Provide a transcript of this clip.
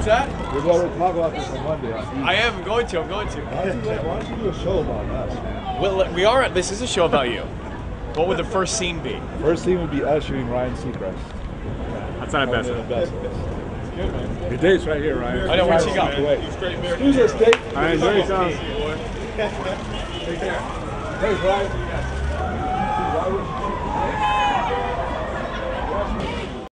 What's that? We're going to talk about this on Monday. I am going to. I'm going to. Why don't, you, why don't you do a show about us. Well, we are. This is a show about you. What would the first scene be? First scene would be us shooting Ryan Seacrest. That's not a best. One of the best ones. Your date's right here, Ryan. I know, what you got. Wait. Excuse us, date. All right, enjoy yourself. Take care. Thanks, Ryan.